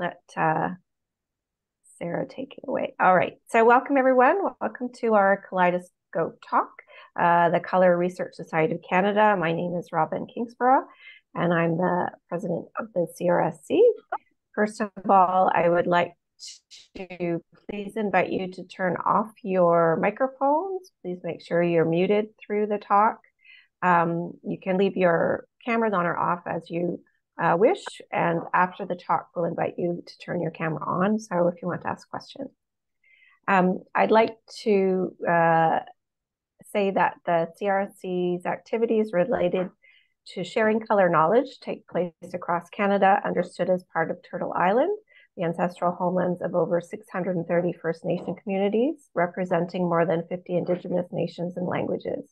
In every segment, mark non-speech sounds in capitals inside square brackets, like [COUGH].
let uh, Sarah take it away. All right. So welcome everyone. Welcome to our Kaleidoscope Talk, uh, the Color Research Society of Canada. My name is Robin Kingsborough, and I'm the president of the CRSC. First of all, I would like to please invite you to turn off your microphones. Please make sure you're muted through the talk. Um, you can leave your cameras on or off as you uh, wish. And after the talk, we'll invite you to turn your camera on. So if you want to ask questions. Um, I'd like to uh, say that the CRC's activities related to sharing color knowledge take place across Canada, understood as part of Turtle Island, the ancestral homelands of over 630 First Nation communities, representing more than 50 Indigenous nations and languages.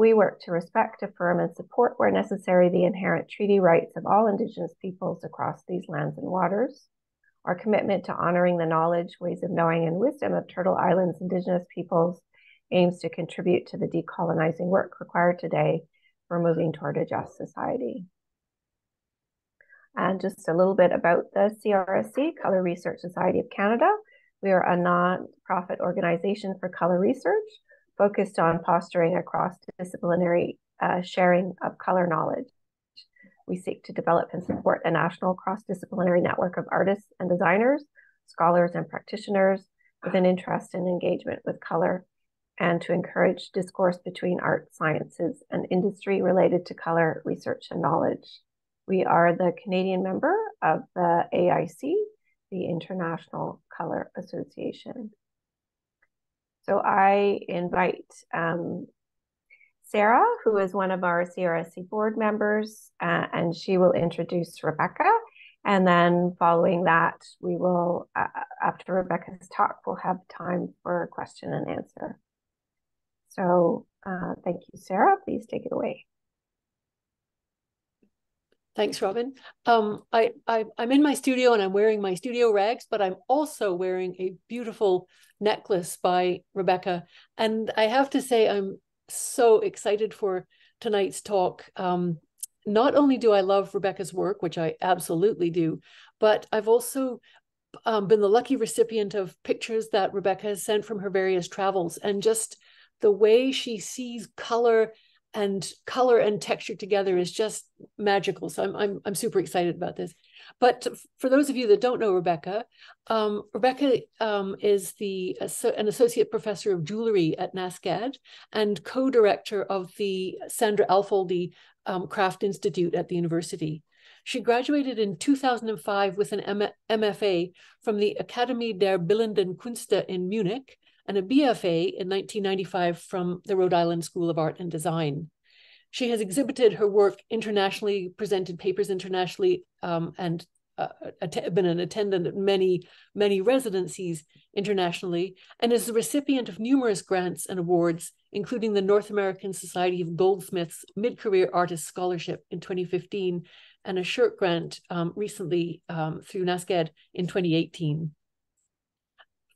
We work to respect, affirm, and support where necessary the inherent treaty rights of all Indigenous peoples across these lands and waters. Our commitment to honoring the knowledge, ways of knowing, and wisdom of Turtle Island's Indigenous peoples aims to contribute to the decolonizing work required today for moving toward a just society. And just a little bit about the CRSC, Color Research Society of Canada. We are a non-profit organization for color research focused on fostering a cross-disciplinary uh, sharing of color knowledge. We seek to develop and support a national cross-disciplinary network of artists and designers, scholars and practitioners with an interest and engagement with color and to encourage discourse between art, sciences, and industry related to color research and knowledge. We are the Canadian member of the AIC, the International Color Association. So I invite um, Sarah, who is one of our CRSC board members, uh, and she will introduce Rebecca. And then following that, we will, uh, after Rebecca's talk, we'll have time for question and answer. So uh, thank you, Sarah. Please take it away. Thanks, Robin. Um, I, I, I'm in my studio and I'm wearing my studio rags, but I'm also wearing a beautiful necklace by Rebecca. And I have to say, I'm so excited for tonight's talk. Um, not only do I love Rebecca's work, which I absolutely do, but I've also um, been the lucky recipient of pictures that Rebecca has sent from her various travels and just the way she sees color and color and texture together is just magical. So I'm I'm I'm super excited about this. But for those of you that don't know Rebecca, um, Rebecca um, is the an associate professor of jewelry at NSCAD and co-director of the Sandra Alfoldy um, Craft Institute at the university. She graduated in 2005 with an MFA from the Akademie der Bildenden Künste in Munich and a BFA in 1995 from the Rhode Island School of Art and Design. She has exhibited her work internationally, presented papers internationally, um, and uh, been an attendant at many, many residencies internationally, and is the recipient of numerous grants and awards, including the North American Society of Goldsmiths Mid-Career Artist Scholarship in 2015, and a SSHRC grant um, recently um, through NSCAD in 2018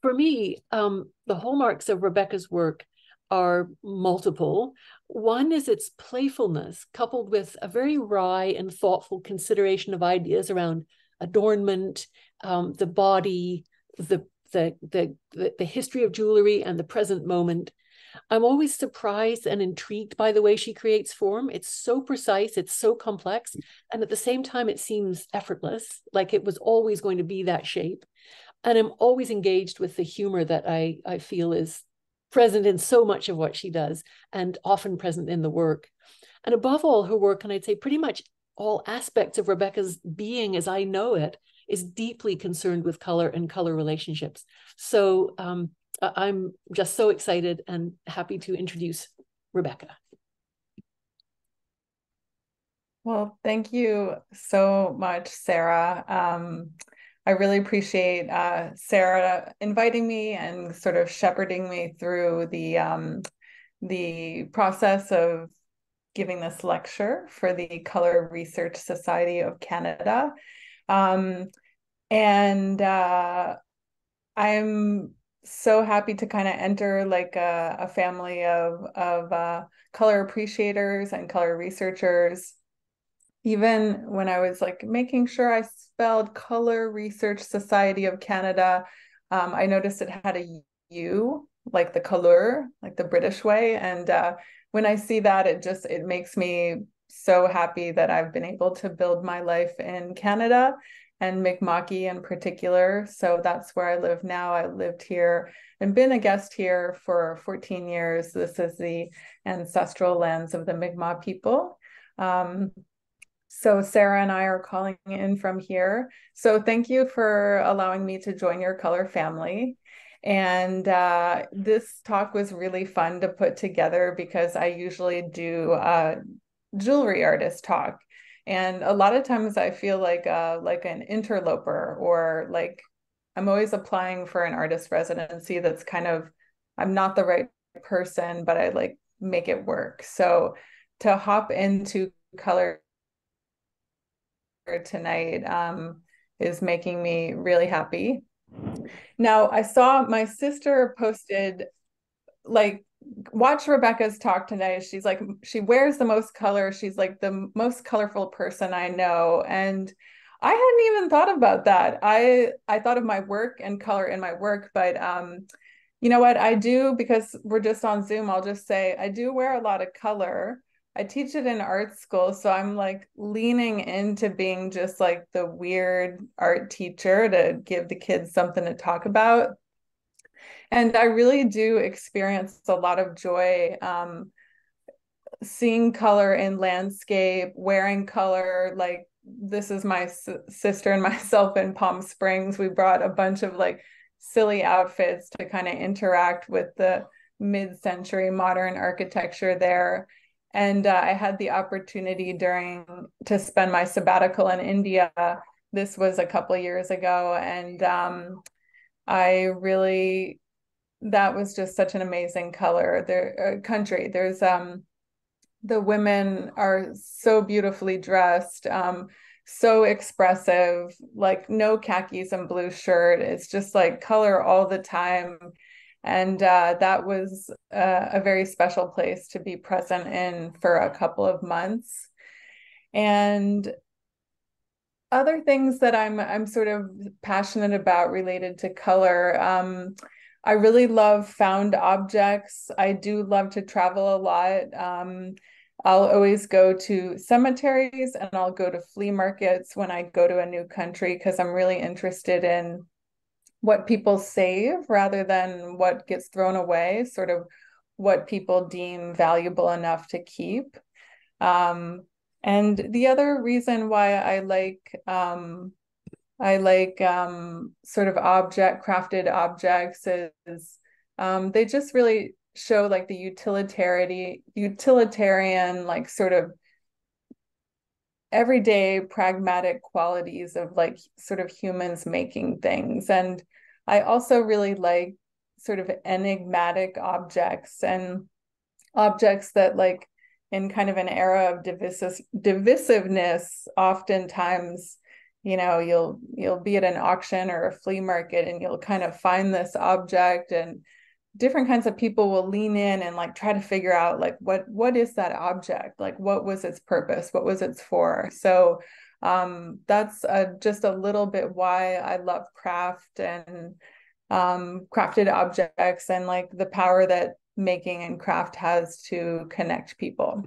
for me, um, the hallmarks of Rebecca's work are multiple. One is its playfulness, coupled with a very wry and thoughtful consideration of ideas around adornment, um, the body, the, the, the, the, the history of jewelry, and the present moment. I'm always surprised and intrigued by the way she creates form. It's so precise, it's so complex, and at the same time, it seems effortless, like it was always going to be that shape and I'm always engaged with the humor that I, I feel is present in so much of what she does and often present in the work. And above all, her work, and I'd say pretty much all aspects of Rebecca's being as I know it, is deeply concerned with color and color relationships. So um, I'm just so excited and happy to introduce Rebecca. Well, thank you so much, Sarah. Um, I really appreciate uh, Sarah inviting me and sort of shepherding me through the um, the process of giving this lecture for the Color Research Society of Canada. Um, and uh, I'm so happy to kind of enter like a, a, family of, of uh, color appreciators and color researchers even when I was like making sure I spelled Color Research Society of Canada, um, I noticed it had a U, like the color, like the British way. And uh, when I see that, it just it makes me so happy that I've been able to build my life in Canada and Mi'kma'ki in particular. So that's where I live now. I lived here and been a guest here for 14 years. This is the ancestral lands of the Mi'kmaq people. Um, so Sarah and I are calling in from here. So thank you for allowing me to join your color family. And uh, this talk was really fun to put together because I usually do a jewelry artist talk. And a lot of times I feel like uh, like an interloper or like I'm always applying for an artist residency that's kind of I'm not the right person, but I like make it work. So to hop into color tonight um, is making me really happy. Now, I saw my sister posted, like, watch Rebecca's talk tonight. She's like, she wears the most color. She's like the most colorful person I know. And I hadn't even thought about that. I I thought of my work and color in my work, but um, you know what I do because we're just on Zoom. I'll just say I do wear a lot of color, I teach it in art school, so I'm like leaning into being just like the weird art teacher to give the kids something to talk about. And I really do experience a lot of joy um, seeing color in landscape, wearing color. Like, this is my s- sister and [LAUGHS] myself in Palm Springs. We brought a bunch of like silly outfits to kind of interact with the mid century modern architecture there and uh, I had the opportunity during to spend my sabbatical in India. This was a couple years ago, and um, I really that was just such an amazing color. There, uh, country. There's um, the women are so beautifully dressed, um, so expressive. Like no khakis and blue shirt. It's just like color all the time and uh, that was uh, a very special place to be present in for a couple of months. And other things that i'm i'm sort of passionate about related to color um, i really love found objects. I do love to travel a lot. Um, I'll always go to cemeteries and I'll go to flea markets when I go to a new country because I'm really interested in what people save rather than what gets thrown away, sort of what people deem valuable enough to keep. Um, and the other reason why I like um, I like um, sort of object crafted objects is um, they just really show like the utilitarian utilitarian like sort of everyday pragmatic qualities of like sort of humans making things. And I also really like sort of enigmatic objects and objects that like in kind of an era of divisive, divisiveness oftentimes you know you'll you'll be at an auction or a flea market and you'll kind of find this object and different kinds of people will lean in and like try to figure out like what what is that object like what was its purpose what was its for so um, that's just a little bit why I love craft and um, crafted objects and like the power that making and craft has to connect people.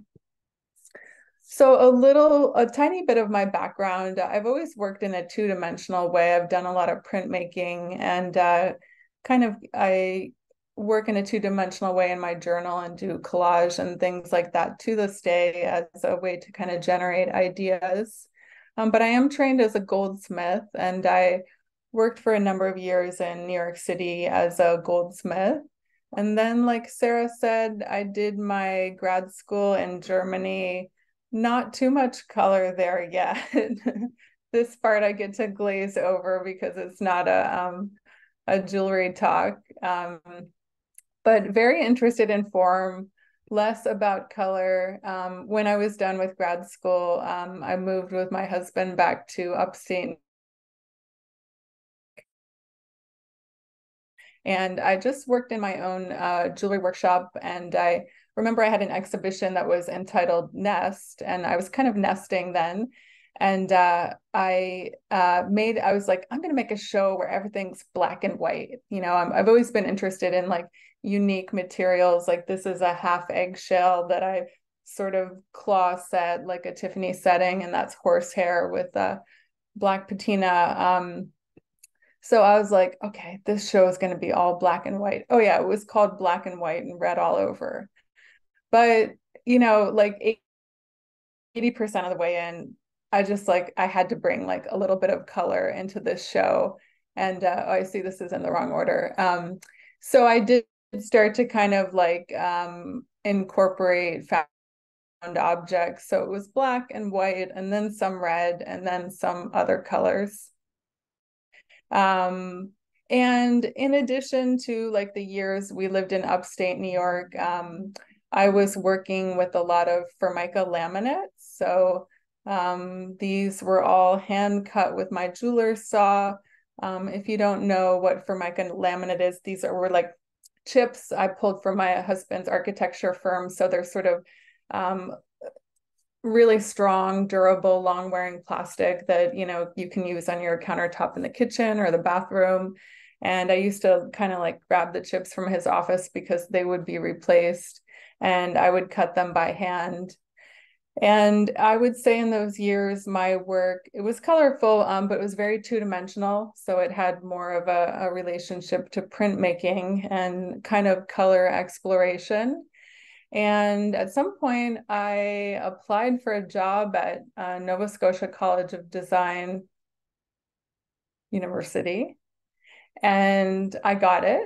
So a little, a tiny bit of my background, I've always worked in a two-dimensional way. I've done a lot of printmaking and uh, kind of, I work in a two-dimensional way in my journal and do collage and things like that to this day as a way to kind of generate ideas. Um, but I am trained as a goldsmith and I worked for a number of years in New York City as a goldsmith. And then, like Sarah said, I did my grad school in Germany. Not too much color there yet. [LAUGHS] this part I get to glaze over because it's not a um, a jewelry talk. Um, but very interested in form, less about color. Um, when I was done with grad school, um, I moved with my husband back to upstate. And I just worked in my own uh, jewelry workshop and I remember I had an exhibition that was entitled Nest, and I was kind of nesting then. And uh, I uh, made, I was like, I'm to make a show where everything's black and white. You know, i have always been interested in like unique materials. Like this is a half eggshell that I sort of claw set, like a Tiffany setting, and that's horsehair with a black patina. Um, so I was like, okay, this show is to be all black and white. Oh yeah, it was called Black and White and red all over. But, you know, like 80% of the way in, I just like I had to bring like a little bit of color into this show. And uh, oh, I see this is in the wrong order. Um, so I did start to kind of like um, incorporate found objects. So it was black and white, and then some red, and then some other colors. Um, and in addition to like the years we lived in upstate New York, um, I was working with a lot of Formica laminates. So um, these were all hand cut with my jeweler's saw. Um, if you don't know what Formica laminate is, these are were like chips I pulled from my husband's architecture firm. So they're sort of um, really strong, durable, long wearing plastic that, you know, you can use on your countertop in the kitchen or the bathroom. And I used to kind of like grab the chips from his office because they would be replaced and I would cut them by hand. And I would say in those years, my work, it was colorful, um, but it was very two dimensional. So it had more of a, a relationship to printmaking and kind of color exploration. And at some point, I applied for a job at uh, Nova Scotia College of Design University, and I got it.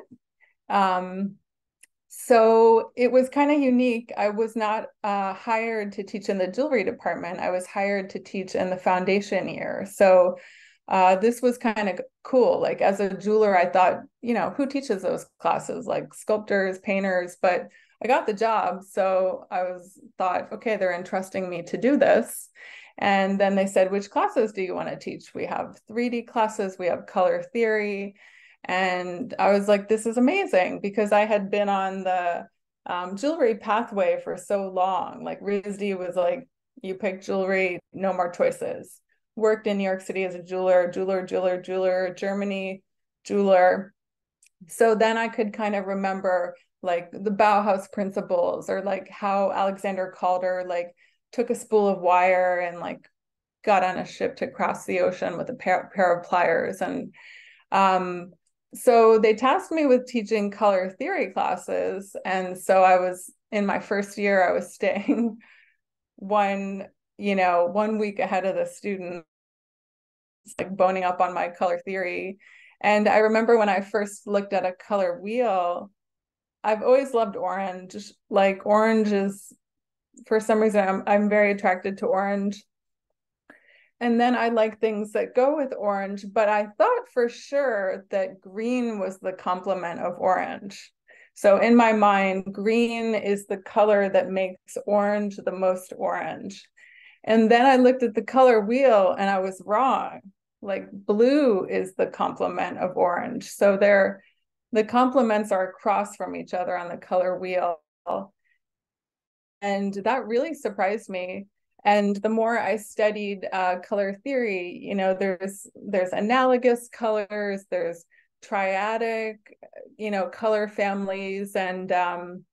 Um, so it was kind of unique. I was not uh, hired to teach in the jewelry department. I was hired to teach in the foundation year. So uh, this was kind of cool. Like as a jeweler, I thought, you know, who teaches those classes? Like sculptors, painters, but I got the job. So I was thought, okay, they're entrusting me to do this. And then they said, which classes do you want to teach? We have 3D classes, we have color theory. And I was like, this is amazing because I had been on the um, jewelry pathway for so long. Like RISD was like, you pick jewelry, no more choices. Worked in New York City as a jeweler, jeweler, jeweler, jeweler, Germany, jeweler. So then I could kind of remember like the Bauhaus principles or like how Alexander Calder like took a spool of wire and like got on a ship to cross the ocean with a pair, pair of pliers and um, so they tasked me with teaching color theory classes and so i was in my first year i was [LAUGHS] staying one you know one week ahead of the students like boning up on my color theory and i remember when i first looked at a color wheel I've always loved orange. Like orange is for some reason I'm I'm very attracted to orange. And then I like things that go with orange, but I thought for sure that green was the complement of orange. So in my mind, green is the color that makes orange the most orange. And then I looked at the color wheel and I was wrong. Like blue is the complement of orange. So they're the complements are across from each other on the color wheel. And that really surprised me. And the more I studied uh, color theory, you know, there's there's analogous colors, there's triadic, you know, color families, and um,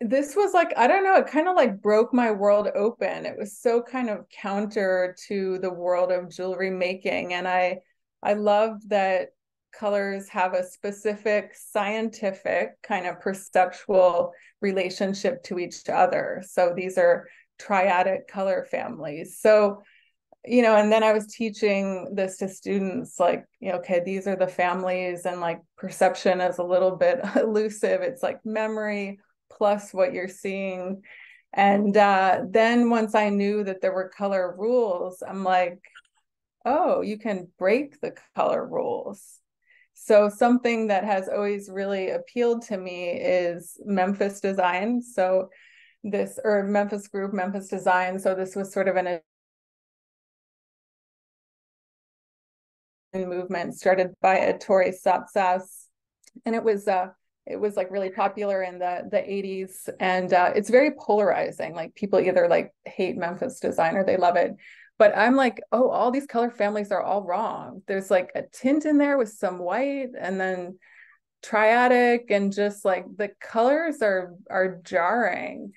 this was like I don't know, it kind of like broke my world open. It was so kind of counter to the world of jewelry making, and I I love that colors have a specific scientific kind of perceptual relationship to each other. So these are triadic color families. So, you know, and then I was teaching this to students like, you know, okay, these are the families, and like perception is a little bit [LAUGHS] elusive. It's like memory plus what you're seeing. And uh, then once I knew that there were color rules, I'm like, oh, you can break the color rules so something that has always really appealed to me is Memphis design. So this or Memphis group, Memphis design. So this was sort of an movement started by Ettore Sottsass. And it was uh, it was like really popular in the the 80s and uh, it's very polarizing. Like people either like hate memphis design or they love it. But i'm like oh all these color families are all wrong. There's like a tint in there with some white and then triadic and just like the colors are are jarring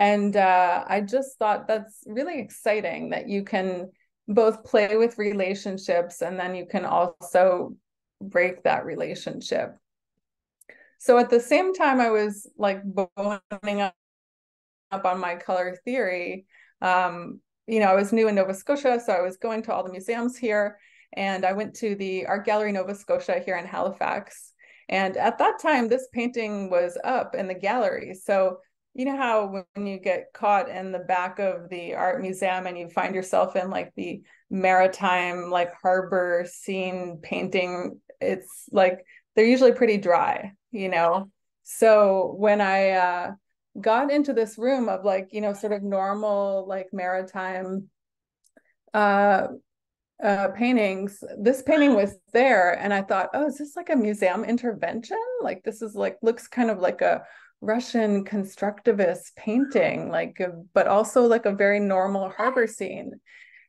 and uh, i just thought that's really exciting that you can both play with relationships and then you can also break that relationship so at the same time, I was like boning up, up on my color theory. Um, you know, I was new in Nova Scotia, so I was going to all the museums here, and I went to the Art Gallery Nova Scotia here in Halifax. And at that time, this painting was up in the gallery. So you know how when you get caught in the back of the art museum and you find yourself in like the maritime like harbor scene painting it's like they're usually pretty dry you know? So when i uh, got into this room of like you know sort of normal like maritime uh uh paintings this painting was [GASPS] there and i thought oh is this like a museum intervention? Like this is like looks kind of like a russian constructivist painting like but also like a very normal harbor scene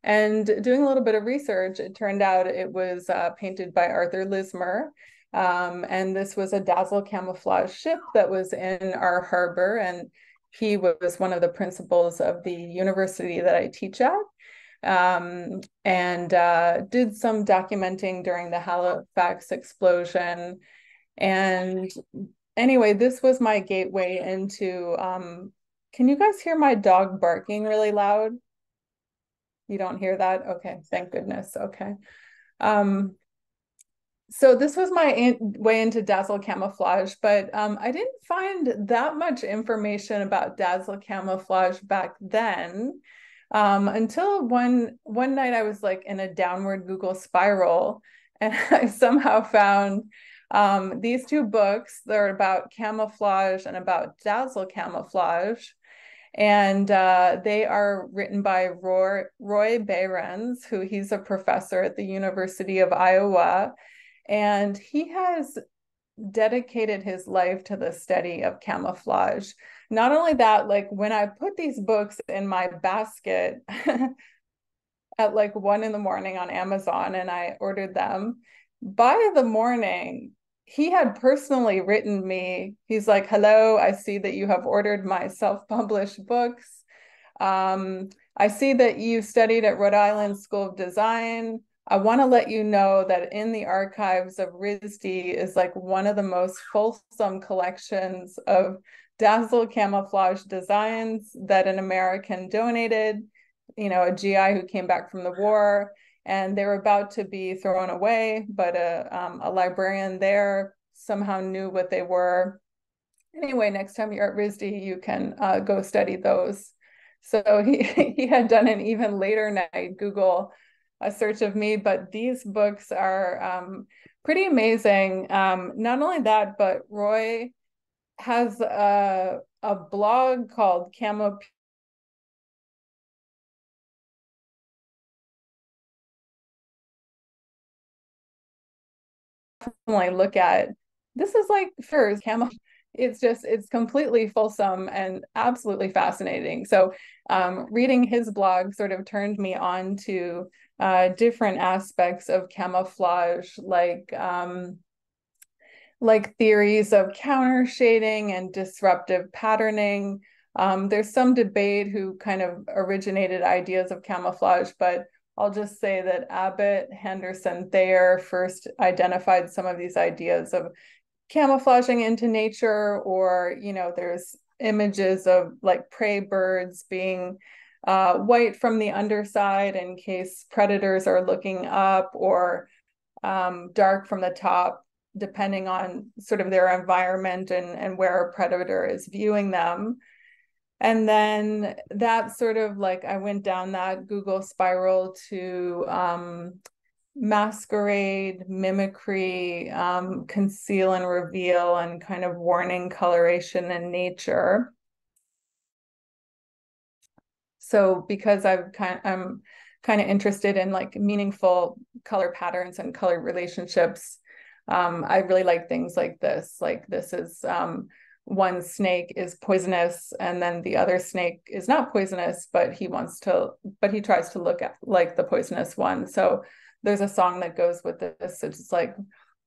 and doing a little bit of research it turned out it was uh, painted by arthur lismer um, and this was a dazzle camouflage ship that was in our harbor. And he was one of the principals of the university that I teach at. Um, and uh, did some documenting during the Halifax explosion. And anyway, this was my gateway into. Um, can you guys hear my dog barking really loud? You don't hear that? Okay, thank goodness. Okay. Um, so this was my in, way into dazzle camouflage but um, i didn't find that much information about dazzle camouflage back then um, until one one night i was like in a downward google spiral and [LAUGHS] i somehow found um, these two books they're about camouflage and about dazzle camouflage and uh, they are written by roy, roy behrens who he's a professor at the university of iowa and he has dedicated his life to the study of camouflage. Not only that, like when I put these books in my basket [LAUGHS] at like one in the morning on Amazon and I ordered them, by the morning, he had personally written me. He's like, Hello, I see that you have ordered my self published books. Um, I see that you studied at Rhode Island School of Design. I want to let you know that in the archives of RISD is like one of the most fulsome collections of dazzle camouflage designs that an American donated, you know, a GI who came back from the war, and they were about to be thrown away, but a, um, a librarian there somehow knew what they were. Anyway, next time you're at RISD, you can uh, go study those. So [LAUGHS] he, he had done an even later night Google a search of me, but these books are um, pretty amazing. Um, not only that, but Roy has a, a blog called Camo look at this is like first camo it's just it's completely fulsome and absolutely fascinating so um, reading his blog sort of turned me on to uh, different aspects of camouflage, like um, like theories of counter shading and disruptive patterning. Um, there's some debate who kind of originated ideas of camouflage, but I'll just say that Abbott, Handerson, Thayer first identified some of these ideas of camouflaging into nature, or you know, there's images of like prey birds being uh, white from the underside in case predators are looking up or um, dark from the top depending on sort of their environment and, and where a predator is viewing them. And then that sort of like I went down that Google spiral to um, masquerade, mimicry, um, conceal and reveal, and kind of warning coloration and nature so because I've kind I'm kind of interested in like meaningful color patterns and color relationships, um, I really like things like this. Like this is um, one snake is poisonous and then the other snake is not poisonous, but he wants to, but he tries to look at like the poisonous one. So there's a song that goes with this. It's like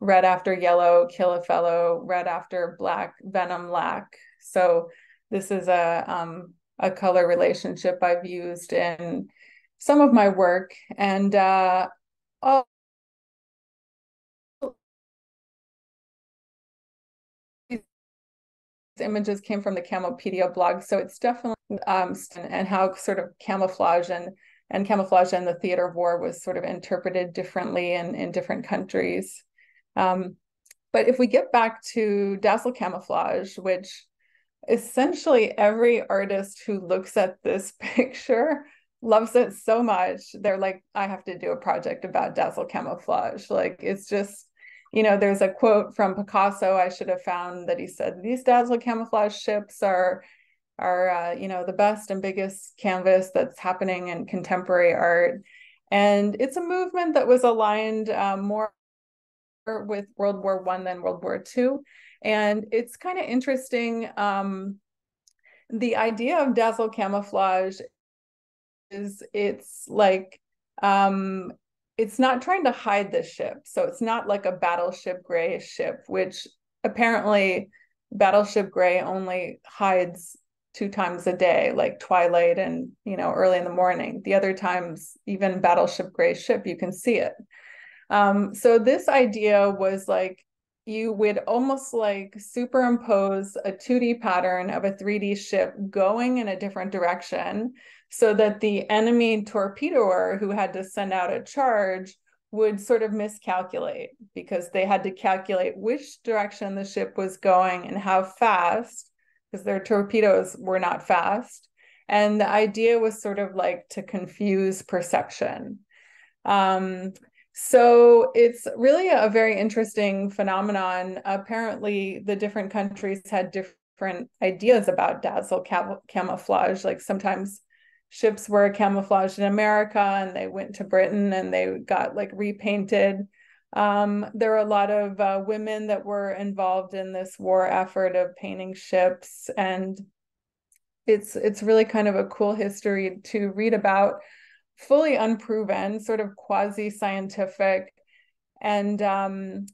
red after yellow, kill a fellow, red after black, venom lack. So this is a um, a color relationship I've used in some of my work, and uh, images came from the Camoupedia blog, so it's definitely um, and how sort of camouflage and and camouflage and the theater of war was sort of interpreted differently in in different countries. Um, but if we get back to dazzle camouflage, which essentially every artist who looks at this [LAUGHS] picture loves it so much, they're like, I have to do a project about dazzle camouflage. Like it's just, you know, there's a quote from Picasso I should have found that he said, these dazzle camouflage ships are are uh, you know the best and biggest canvas that's happening in contemporary art and it's a movement that was aligned um, more with World War One than World War Two, and it's kind of interesting. Um, the idea of dazzle camouflage is it's like um, it's not trying to hide the ship, so it's not like a battleship gray ship, which apparently battleship gray only hides two times a day like twilight and you know early in the morning. The other times even battleship gray ship you can see it. Um, so this idea was like you would almost like superimpose a 2D pattern of a 3D ship going in a different direction so that the enemy torpedoer who had to send out a charge would sort of miscalculate because they had to calculate which direction the ship was going and how fast because their torpedoes were not fast and the idea was sort of like to confuse perception um, so it's really a very interesting phenomenon. Apparently, the different countries had different ideas about dazzle cam- camouflage. Like sometimes ships were camouflaged in America and they went to Britain and they got like repainted. Um, there are a lot of uh, women that were involved in this war effort of painting ships, and it's it's really kind of a cool history to read about fully unproven, sort of quasi scientific. And um,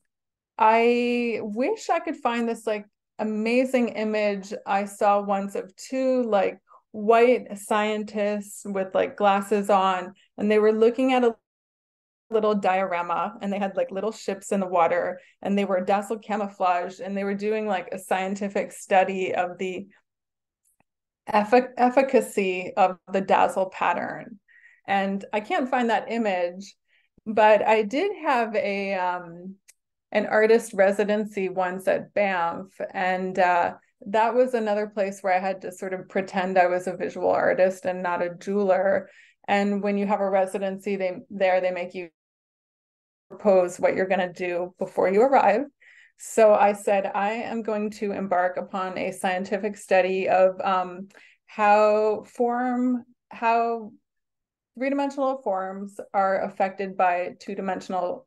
I wish I could find this like amazing image I saw once of two like white scientists with like glasses on, and they were looking at a little diorama and they had like little ships in the water and they were dazzle camouflaged and they were doing like a scientific study of the effic- efficacy of the dazzle pattern. And I can't find that image, but I did have a um, an artist residency once at Banff, and uh, that was another place where I had to sort of pretend I was a visual artist and not a jeweler. And when you have a residency, they there they make you propose what you're going to do before you arrive. So I said I am going to embark upon a scientific study of um, how form how three-dimensional forms are affected by two-dimensional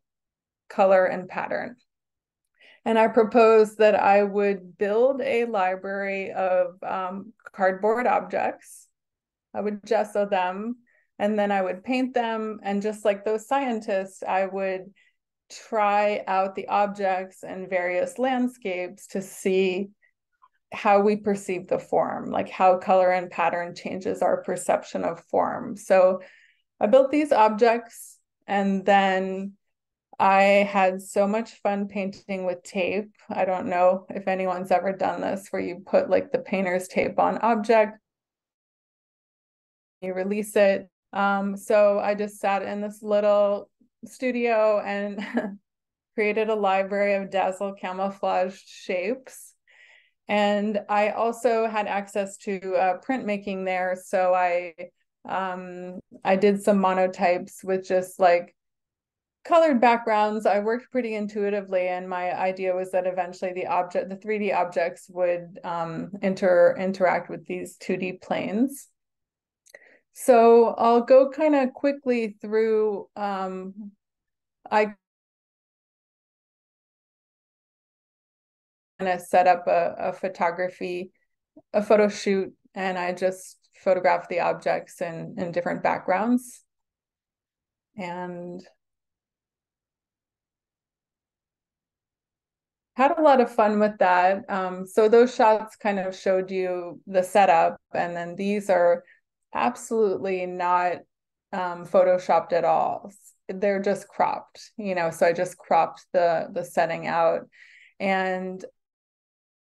color and pattern. And I proposed that I would build a library of um, cardboard objects. I would gesso them and then I would paint them. And just like those scientists, I would try out the objects and various landscapes to see how we perceive the form, like how color and pattern changes our perception of form. So I built these objects and then I had so much fun painting with tape. I don't know if anyone's ever done this where you put like the painter's tape on object, you release it. Um, so I just sat in this little studio and [LAUGHS] created a library of dazzle camouflaged shapes. And I also had access to uh, printmaking there. So I um, I did some monotypes with just like colored backgrounds. I worked pretty intuitively, and my idea was that eventually the object, the 3D objects would um, inter interact with these 2D planes. So I'll go kind of quickly through. Um, I of set up a, a photography, a photo shoot, and I just photographed the objects in, in different backgrounds. And had a lot of fun with that. Um, so those shots kind of showed you the setup, and then these are absolutely not um, photoshopped at all. They're just cropped, you know. So I just cropped the the setting out, and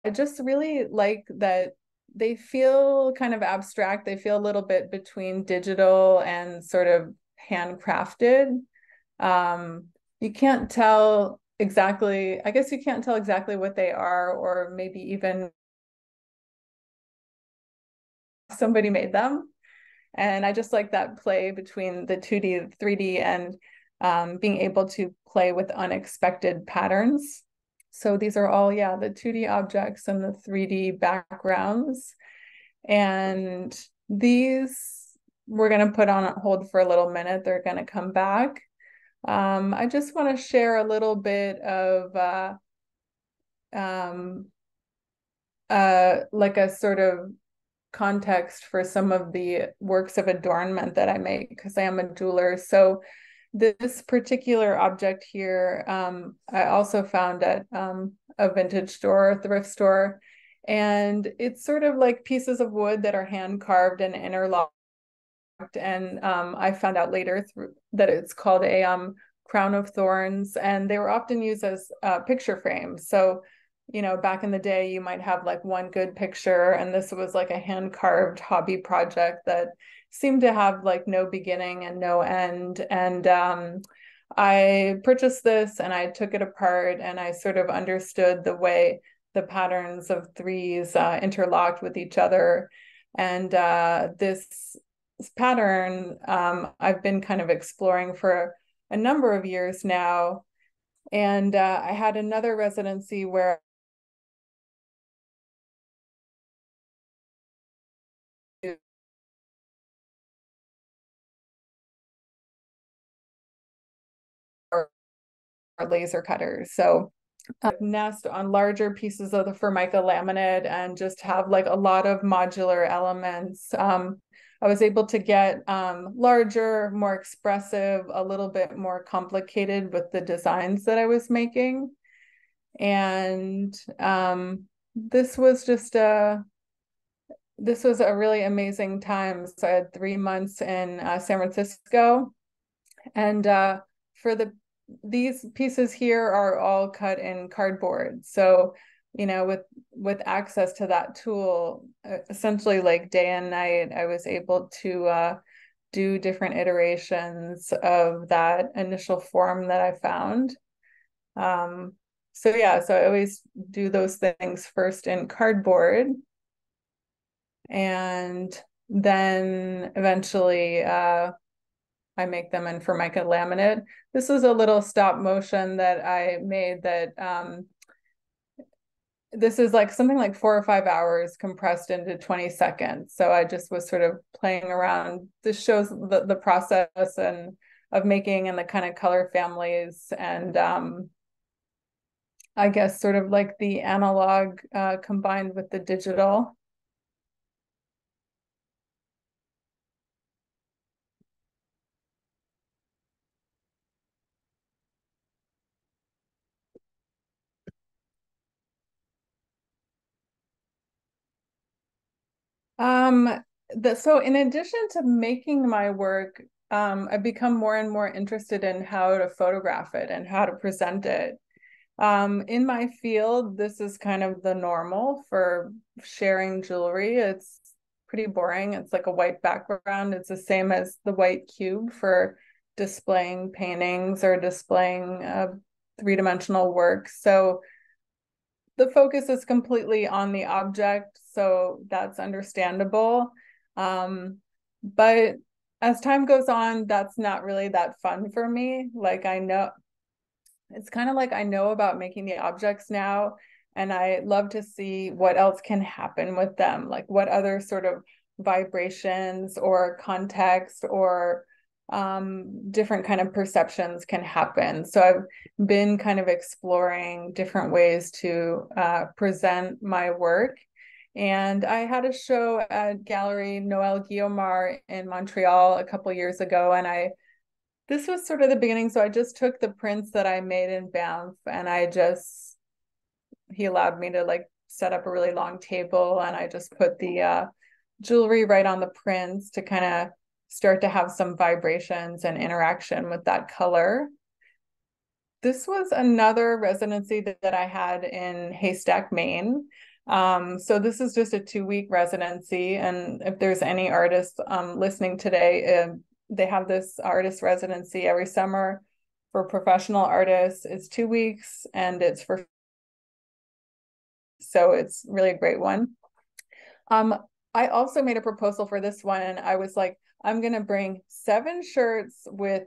I just really like that they feel kind of abstract. They feel a little bit between digital and sort of handcrafted. Um, you can't tell exactly, I guess you can't tell exactly what they are, or maybe even somebody made them. And I just like that play between the 2D, 3D, and um, being able to play with unexpected patterns. So these are all, yeah, the 2D objects and the 3D backgrounds. And these we're going to put on hold for a little minute. They're going to come back. Um, I just want to share a little bit of uh, um, uh, like a sort of context for some of the works of adornment that I make because I am a jeweler. So this particular object here, um, I also found at um, a vintage store, thrift store, and it's sort of like pieces of wood that are hand carved and interlocked and um, I found out later through, that it's called a um, crown of thorns, and they were often used as uh, picture frames. So, you know, back in the day, you might have like one good picture, and this was like a hand carved hobby project that seemed to have like no beginning and no end. And um, I purchased this and I took it apart, and I sort of understood the way the patterns of threes uh, interlocked with each other and uh, this this pattern um, I've been kind of exploring for a number of years now. And uh, I had another residency where laser cutters. So uh, nest on larger pieces of the Formica laminate and just have like a lot of modular elements. Um, I was able to get um, larger, more expressive, a little bit more complicated with the designs that I was making. And um, this was just a this was a really amazing time. So I had three months in uh, San Francisco, and uh, for the these pieces here are all cut in cardboard. So you know with with access to that tool essentially like day and night i was able to uh, do different iterations of that initial form that i found um, so yeah so i always do those things first in cardboard and then eventually uh, I make them in Formica laminate. This is a little stop motion that I made that um, this is like something like four or five hours compressed into 20 seconds. So I just was sort of playing around. This shows the, the process and of making and the kind of color families and um, I guess sort of like the analog uh, combined with the digital. Um, the, so in addition to making my work, um, I've become more and more interested in how to photograph it and how to present it. Um, in my field, this is kind of the normal for sharing jewelry. It's pretty boring. It's like a white background. It's the same as the white cube for displaying paintings or displaying uh, three-dimensional work. So the focus is completely on the object, so that's understandable. Um, but as time goes on, that's not really that fun for me. Like I know it's kind of like I know about making the objects now, and I love to see what else can happen with them, like what other sort of vibrations or context or um, different kind of perceptions can happen. So I've been kind of exploring different ways to uh, present my work. And I had a show at Gallery Noel Guyomarc'h in Montreal a couple years ago, and I this was sort of the beginning. So I just took the prints that I made in Banff, and I just he allowed me to like set up a really long table, and I just put the uh, jewelry right on the prints to kind of start to have some vibrations and interaction with that color. This was another residency that, that I had in Haystack, Maine. Um, so this is just a two week residency. And if there's any artists um, listening today, uh, they have this artist residency every summer for professional artists. It's two weeks and it's for so it's really a great one. Um, I also made a proposal for this one and I was like, I'm going to bring seven shirts with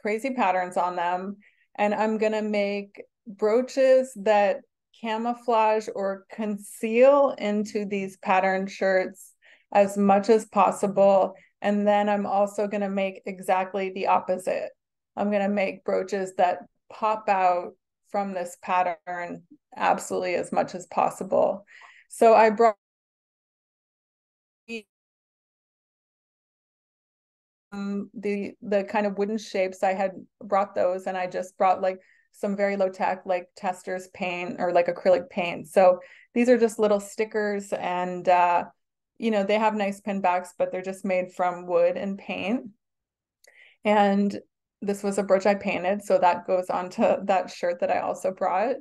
crazy patterns on them. And I'm going to make brooches that camouflage or conceal into these pattern shirts as much as possible. And then I'm also going to make exactly the opposite. I'm going to make brooches that pop out from this pattern absolutely as much as possible. So I brought um, the the kind of wooden shapes i had brought those and i just brought like some very low tech like testers paint or like acrylic paint. So these are just little stickers and uh you know they have nice pin backs but they're just made from wood and paint. And this was a brooch i painted so that goes onto that shirt that i also brought.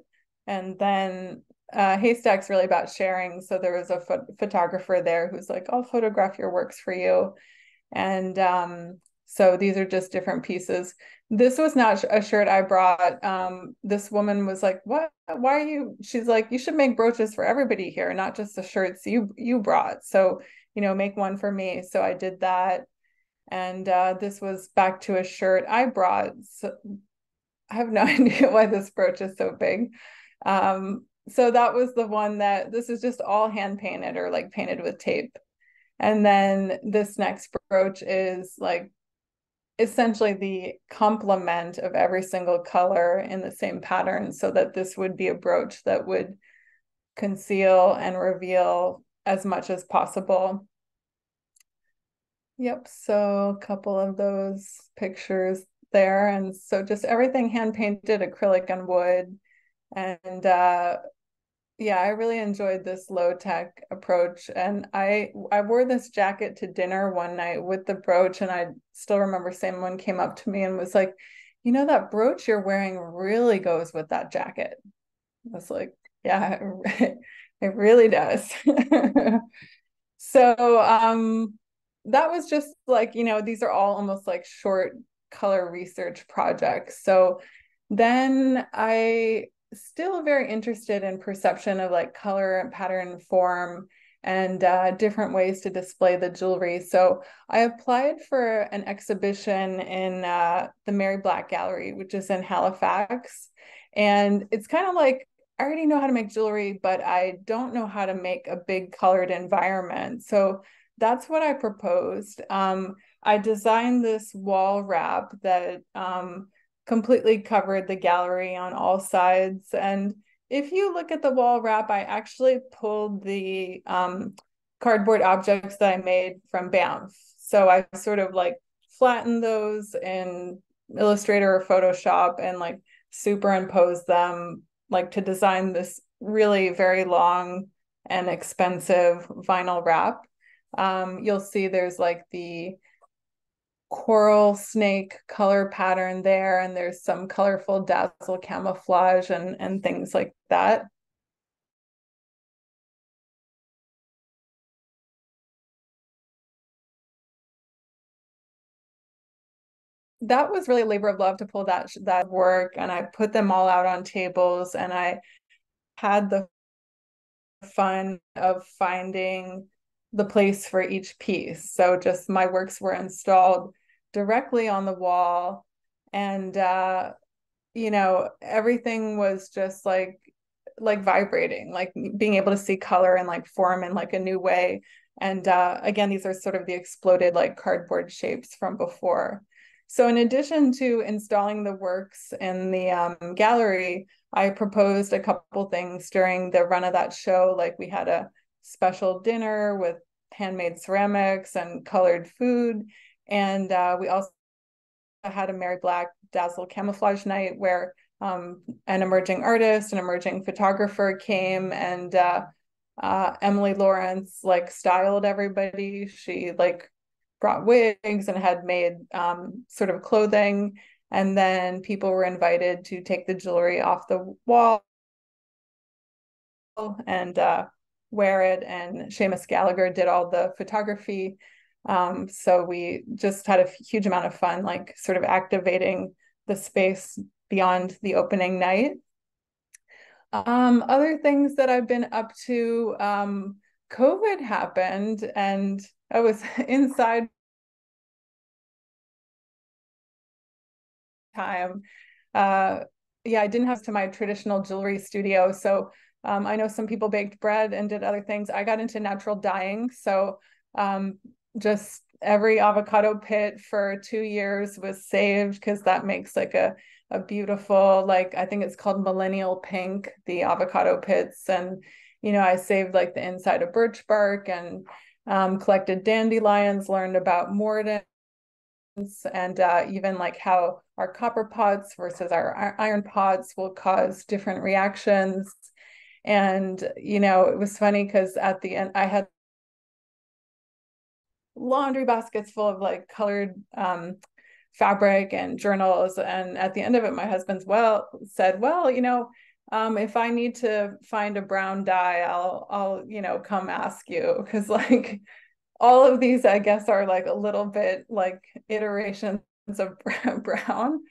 And then uh, haystack's really about sharing. So there was a ph- photographer there who's like i'll photograph your works for you and um, so these are just different pieces. This was not a shirt I brought. Um, this woman was like, "What? Why are you?" She's like, "You should make brooches for everybody here, not just the shirts you you brought." So you know, make one for me. So I did that, and uh, this was back to a shirt I brought. So I have no [LAUGHS] idea why this brooch is so big. Um, so that was the one that this is just all hand painted or like painted with tape. And then this next brooch is like essentially the complement of every single color in the same pattern so that this would be a brooch that would conceal and reveal as much as possible. Yep, so a couple of those pictures there. And so just everything hand painted acrylic and wood. And uh, yeah, I really enjoyed this low tech approach. And I I wore this jacket to dinner one night with the brooch, and I still remember someone came up to me and was like, you know, that brooch you're wearing really goes with that jacket. I was like, yeah, it [LAUGHS] really does. [LAUGHS] so um that was just like, you know, these are all almost like short color research projects. So then I still very interested in perception of like color and pattern form and uh, different ways to display the jewelry. So I applied for an exhibition in uh, the Mary Black Gallery, which is in Halifax. And it's kind of like I already know how to make jewelry, but I don't know how to make a big colored environment. So that's what I proposed. Um, I designed this wall wrap that um, completely covered the gallery on all sides. And if you look at the wall wrap, I actually pulled the um, cardboard objects that I made from Banff. So I sort of like flattened those in Illustrator or Photoshop and like superimpose them like to design this really very long and expensive vinyl wrap. Um, you'll see there's like the coral snake color pattern there and there's some colorful dazzle camouflage and and things like that. That was really labor of love to pull that that work and i put them all out on tables and i had the fun of finding the place for each piece. So just my works were installed directly on the wall and uh you know everything was just like like vibrating like being able to see color and like form in like a new way and uh again these are sort of the exploded like cardboard shapes from before so in addition to installing the works in the um, gallery, I proposed a couple things during the run of that show. Like we had a special dinner with handmade ceramics and colored food. And uh, we also had a Mary Black Dazzle camouflage night where um, an emerging artist, an emerging photographer came and uh, uh, Emily Lawrence like styled everybody. She like brought wigs and had made um, sort of clothing. And then people were invited to take the jewelry off the wall and uh, wear it. And Seamus Gallagher did all the photography. Um, so we just had a huge amount of fun, like sort of activating the space beyond the opening night. Um, other things that I've been up to, um, COVID happened and I was [LAUGHS] inside time. Uh, yeah, I didn't have to my traditional jewelry studio. So um, I know some people baked bread and did other things. I got into natural dyeing. So um, just every avocado pit for two years was saved because that makes like a, a beautiful, like, I think it's called millennial pink, the avocado pits. And, you know, I saved like the inside of birch bark and um, collected dandelions, learned about mordants and uh, even like how our copper pots versus our iron pots will cause different reactions. And, you know, it was funny because at the end, I had laundry baskets full of like colored um, fabric and journals. And at the end of it, my husband's well said, well, you know, um, if I need to find a brown dye, I'll, I'll, you know, come ask you. Cause [LAUGHS] like all of these, I guess, are like a little bit like iterations of [LAUGHS] brown,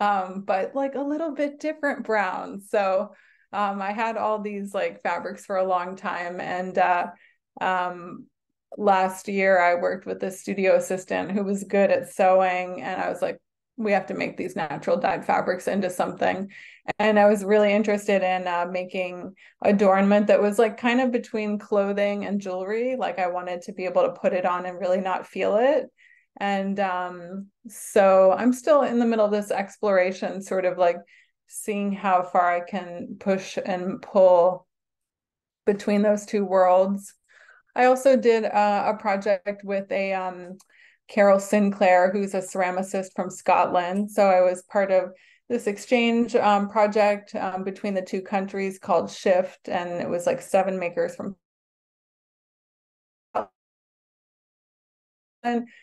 um, but like a little bit different brown. So um, I had all these like fabrics for a long time. And uh, um, last year, I worked with a studio assistant who was good at sewing. And I was like, we have to make these natural dyed fabrics into something and i was really interested in uh, making adornment that was like kind of between clothing and jewelry like i wanted to be able to put it on and really not feel it and um, so i'm still in the middle of this exploration sort of like seeing how far i can push and pull between those two worlds i also did uh, a project with a um, Carol Sinclair, who's a ceramicist from Scotland. So I was part of this exchange um, project um, between the two countries called Shift, and it was like seven makers from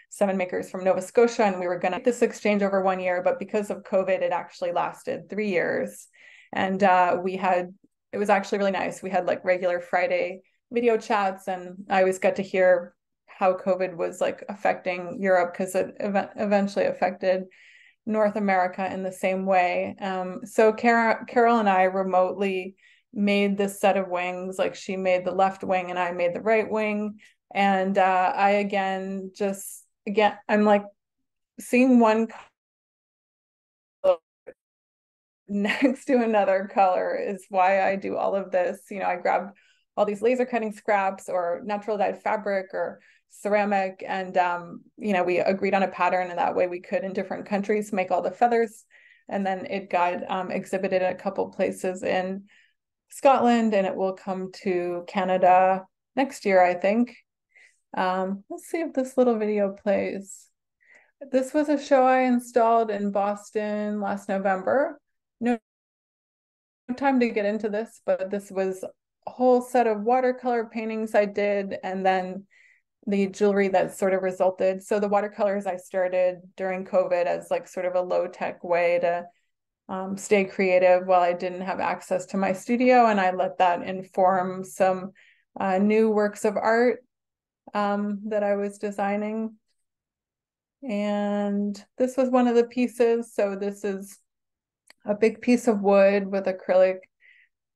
seven makers from Nova Scotia, and we were going to this exchange over one year, but because of COVID, it actually lasted three years. And uh, we had it was actually really nice. We had like regular Friday video chats, and I always got to hear how COVID was like affecting Europe because it ev- eventually affected North America in the same way. Um, so Carol, Carol and I remotely made this set of wings. Like she made the left wing and I made the right wing. And uh, I again just again I'm like seeing one [LAUGHS] next to another color is why I do all of this. You know, I grab all these laser cutting scraps or natural dyed fabric or ceramic. And um, you know we agreed on a pattern and that way we could in different countries make all the feathers. And then it got um, exhibited at a couple places in Scotland and it will come to Canada next year I think. Um, let's see if this little video plays. This was a show I installed in Boston last November. No time to get into this but this was whole set of watercolor paintings I did and then the jewelry that sort of resulted. So the watercolors I started during COVID as like sort of a low tech way to um, stay creative while I didn't have access to my studio, and I let that inform some uh, new works of art um, that I was designing. And this was one of the pieces. So this is a big piece of wood with acrylic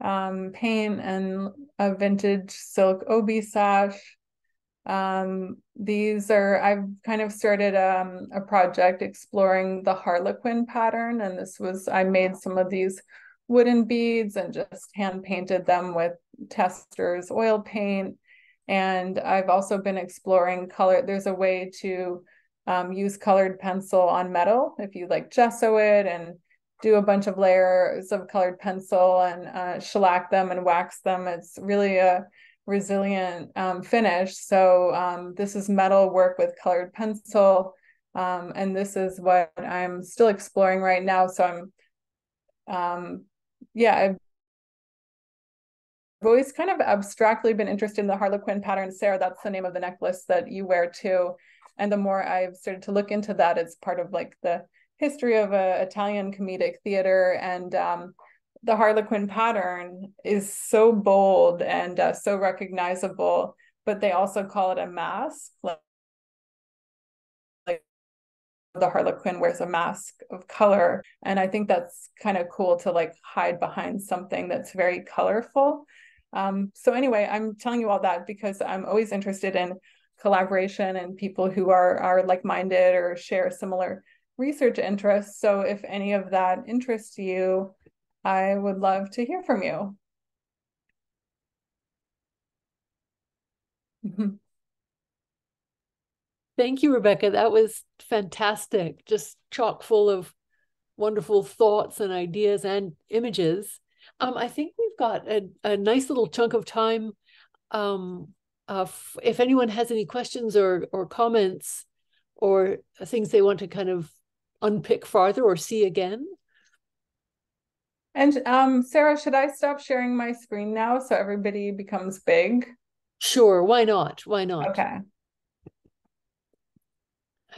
um, paint and a vintage silk obi sash um, these are, I've kind of started um, a project exploring the Harlequin pattern. And this was, I made some of these wooden beads and just hand painted them with testers oil paint. And I've also been exploring color. There's a way to um, use colored pencil on metal. If you like gesso it and do a bunch of layers of colored pencil and uh, shellac them and wax them, it's really a resilient um, finish. So um, this is metal work with colored pencil. Um, and this is what I'm still exploring right now. So I'm, um, yeah, I've always kind of abstractly been interested in the Harlequin pattern. Sarah, that's the name of the necklace that you wear too. And the more I've started to look into that, it's part of like the history of uh, Italian comedic theater. And um, the Harlequin pattern is so bold and uh, so recognizable, but they also call it a mask. Like, like the Harlequin wears a mask of color. And I think that's kind of cool to like hide behind something that's very colorful. Um, so anyway, I'm telling you all that because I'm always interested in collaboration and people who are are like-minded or share similar research interests. So if any of that interests you, I would love to hear from you. [LAUGHS] Thank you, Rebecca. That was fantastic. Just chock full of wonderful thoughts and ideas and images. Um, I think we've got a, a nice little chunk of time. Um, uh, if anyone has any questions or or comments or things they want to kind of unpick farther or see again. And um, Sarah, should I stop sharing my screen now so everybody becomes big? Sure, why not? Why not? Okay.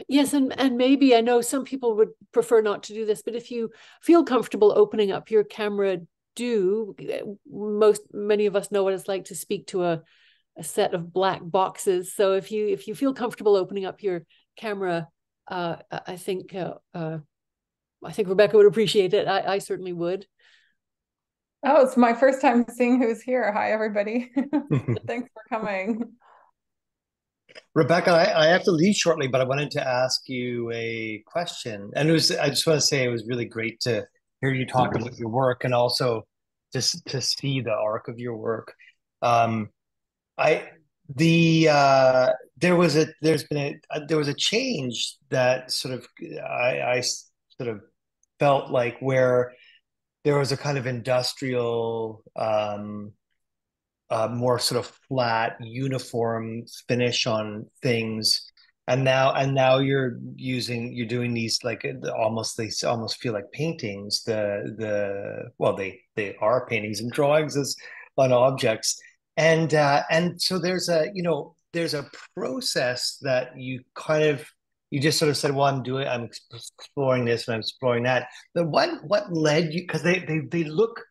Yes, and and maybe I know some people would prefer not to do this, but if you feel comfortable opening up your camera do most many of us know what it's like to speak to a, a set of black boxes so if you if you feel comfortable opening up your camera uh, i think uh, uh, i think rebecca would appreciate it. I, I certainly would. Oh it's my first time seeing who's here. Hi everybody. [LAUGHS] [LAUGHS] Thanks for coming. Rebecca, I, I, have to leave shortly, but I wanted to ask you a question. And it was I just want to say it was really great to hear you talk about your work and also just to see the arc of your work. Um, I the uh, there was a there's been a, a, there was a change that sort of I, I sort of felt like where there was a kind of industrial um, uh, more sort of flat uniform finish on things. And now and now you're using you're doing these like uh, almost they almost feel like paintings. The the well they they are paintings and drawings as on objects and uh and so there's a you know there's a process that you kind of you just sort of said well i'm doing i'm exploring this and i'm exploring that but what what led you because they, they they look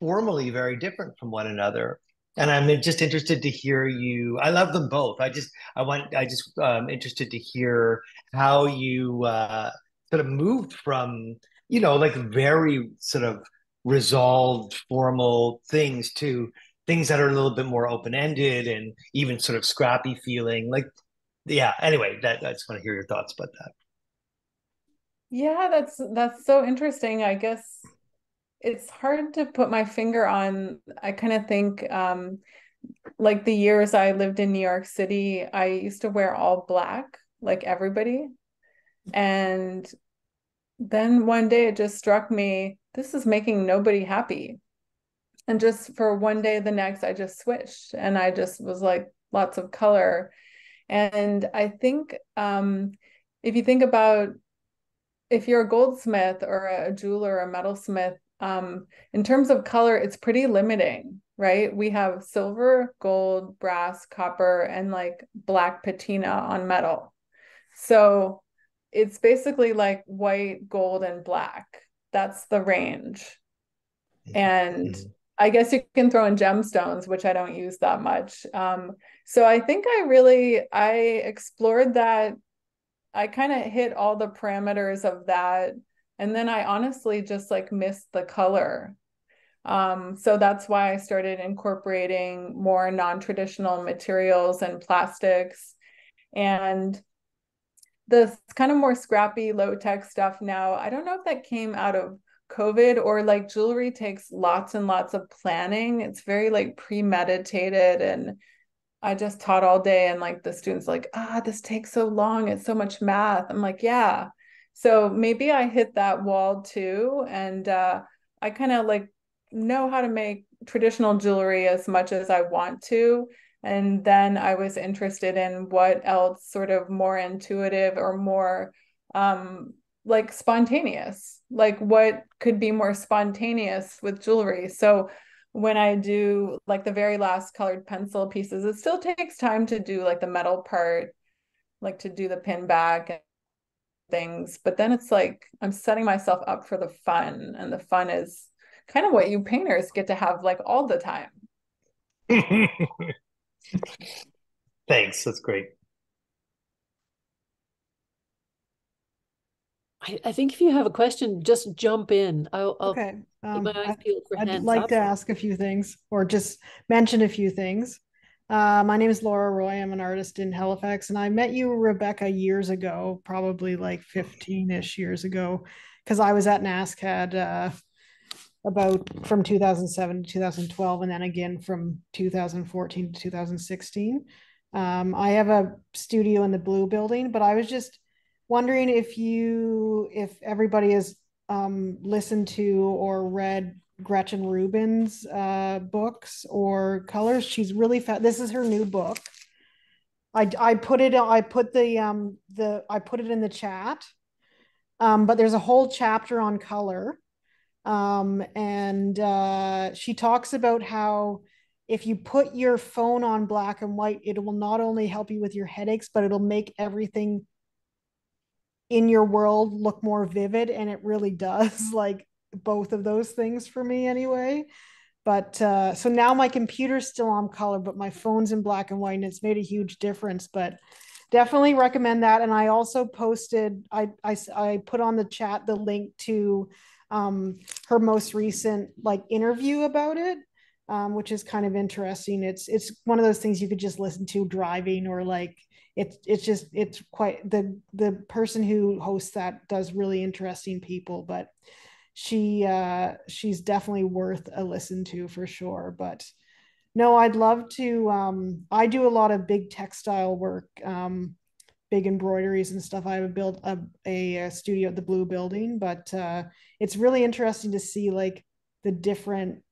formally very different from one another and I'm just interested to hear you. I love them both. I just, I want, I just um, interested to hear how you uh, sort of moved from, you know, like very sort of resolved, formal things to things that are a little bit more open ended and even sort of scrappy feeling. Like, yeah. Anyway, that I just want to hear your thoughts about that. Yeah, that's that's so interesting. I guess it's hard to put my finger on. I kind of think um, like the years I lived in New York City, I used to wear all black, like everybody. And then one day it just struck me this is making nobody happy. And just for one day, the next, I just switched and I just was like lots of color. And I think um, if you think about if you're a goldsmith or a jeweler or a metalsmith, um, in terms of color, it's pretty limiting, right? We have silver, gold, brass, copper, and like black patina on metal. So it's basically like white, gold, and black. That's the range. And mm-hmm. I guess you can throw in gemstones, which I don't use that much. Um, so I think I really I explored that. I kind of hit all the parameters of that and then i honestly just like missed the color um, so that's why i started incorporating more non-traditional materials and plastics and this kind of more scrappy low tech stuff now i don't know if that came out of covid or like jewelry takes lots and lots of planning it's very like premeditated and I just taught all day and like the students like, ah, this takes so long. It's so much math. I'm like, yeah. So maybe I hit that wall too. And uh, I kind of like know how to make traditional jewelry as much as I want to. And then I was interested in what else sort of more intuitive or more um, like spontaneous, like what could be more spontaneous with jewelry. So when I do like the very last colored pencil pieces, it still takes time to do like the metal part, like to do the pin back and things. But then it's like I'm setting myself up for the fun, and the fun is kind of what you painters get to have like all the time. [LAUGHS] Thanks. That's great. I, I think if you have a question, just jump in. I'll, I'll Okay. Um, my eyes I- peeled for I'd hands like up. to ask a few things or just mention a few things. Uh, my name is Laura Roy. I'm an artist in Halifax, and I met you, Rebecca, years ago, probably like 15-ish years ago, because I was at NSCAD uh, about from 2007 to 2012, and then again from 2014 to 2016. Um, I have a studio in the Blue Building, but I was just wondering if you, if everybody has um, listened to or read Gretchen Rubin's uh, books or colors. She's really fat. This is her new book. I, I put it I put the um the I put it in the chat. Um, but there's a whole chapter on color. Um, and uh, she talks about how if you put your phone on black and white, it will not only help you with your headaches, but it'll make everything in your world look more vivid and it really does like both of those things for me anyway. But uh, so now my computer's still on color but my phone's in black and white and it's made a huge difference. But definitely recommend that. And i also posted i i, I put on the chat the link to um, her most recent like interview about it um, which is kind of interesting. It's it's one of those things you could just listen to driving or like it's it's just it's quite the the person who hosts that does really interesting people but she uh she's definitely worth a listen to for sure but no i'd love to um i do a lot of big textile work um big embroideries and stuff. I have built a, a, a studio at the blue building but uh it's really interesting to see like the different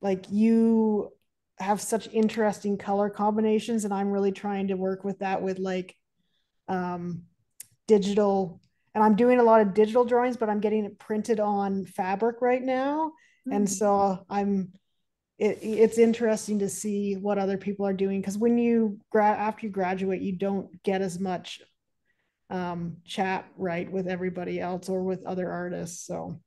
like you have such interesting color combinations and i'm really trying to work with that with like um digital and i'm doing a lot of digital drawings but i'm getting it printed on fabric right now. And so i'm it, it's interesting to see what other people are doing because when you grad after you graduate you don't get as much um chat right with everybody else or with other artists so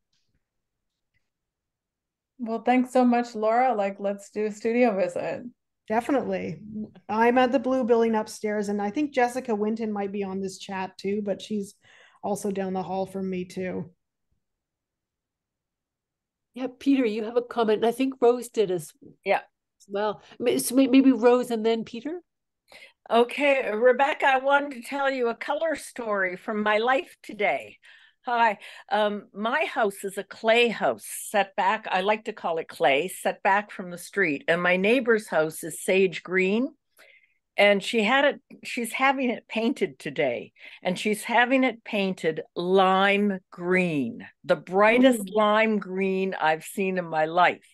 Well, thanks so much, Laura. Like, let's do a studio visit. Definitely. I'm at the blue building upstairs, and I think Jessica Winton might be on this chat too, but she's also down the hall from me too. Yeah, Peter, you have a comment, and I think Rose did as Yeah. as well. So maybe Rose and then Peter. Okay, Rebecca, I wanted to tell you a color story from my life today. Hi, um, my house is a clay house set back. I like to call it clay, set back from the street. And my neighbor's house is sage green. And she had it, she's having it painted today. And she's having it painted lime green, the brightest lime green I've seen in my life.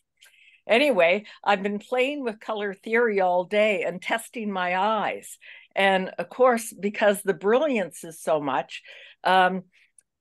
Anyway, I've been playing with color theory all day and testing my eyes. And of course, because the brilliance is so much, um,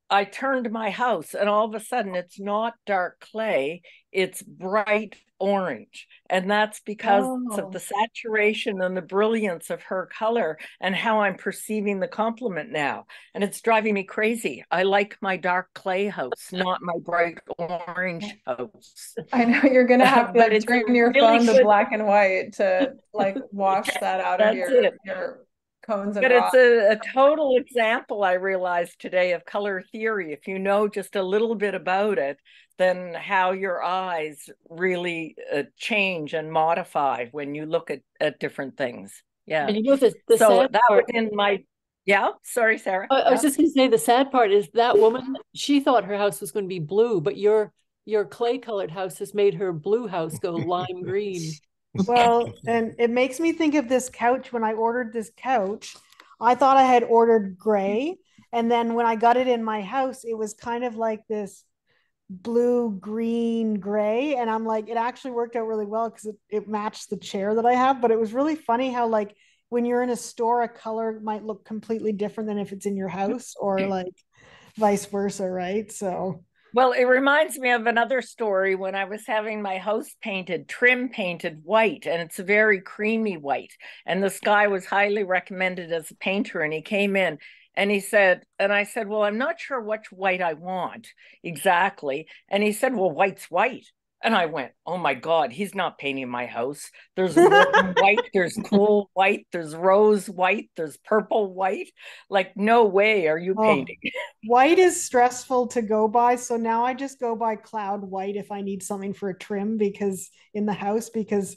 I turned my house and all of a sudden it's not dark clay, it's bright orange. And that's because Oh. of the saturation and the brilliance of her color and how I'm perceiving the complement now. And it's driving me crazy. I like my dark clay house, not my bright orange [LAUGHS] house. I know you're gonna have [LAUGHS] to turn your really phone to black and white to like [LAUGHS] wash that out of your it. your cones and But rods. it's a, a total example, I realized today, of color theory. If you know just a little bit about it, then how your eyes really uh, change and modify when you look at, at different things. Yeah. And you know the, the so sad that was in my, yeah, sorry, Sarah. I, I was Yeah. just going to say the sad part is that woman. She thought her house was going to be blue, but your your clay colored house has made her blue house go lime green. Well, and it makes me think of this couch when I ordered this couch. I thought I had ordered gray. And then when I got it in my house, it was kind of like this blue, green, gray. And I'm like, it actually worked out really well because it, it matched the chair that I have. But it was really funny how, like, when you're in a store, a color might look completely different than if it's in your house or like vice versa, right? So well, it reminds me of another story when I was having my house painted, trim painted white, and it's a very creamy white. And this guy was highly recommended as a painter, and he came in and he said, and I said, Well, I'm not sure which white I want exactly. And he said, Well, white's white. And I went, oh my God, he's not painting my house. There's [LAUGHS] white, there's cool white, there's rose white, there's purple white. Like, no way are you oh, painting. [LAUGHS] white is stressful to go by. So now I just go by cloud white if I need something for a trim because in the house, because